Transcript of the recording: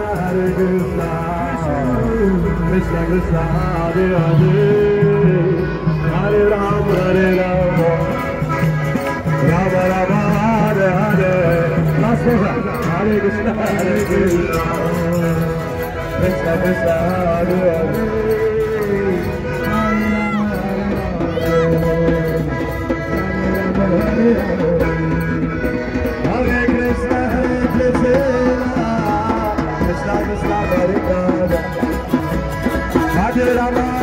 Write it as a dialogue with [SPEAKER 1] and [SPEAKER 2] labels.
[SPEAKER 1] Hare Krishna, Krishna Krishna, Hare Hare, Hare Ram, Hare Ram, Rama Rama, Hare Hare. Last one, Hare Krishna, Hare Krishna, Krishna Krishna, Hare Hare. Hare Rama, Hare Rama, Rama Rama, Hare Hare. Islam, Islam, America. Hare Rama.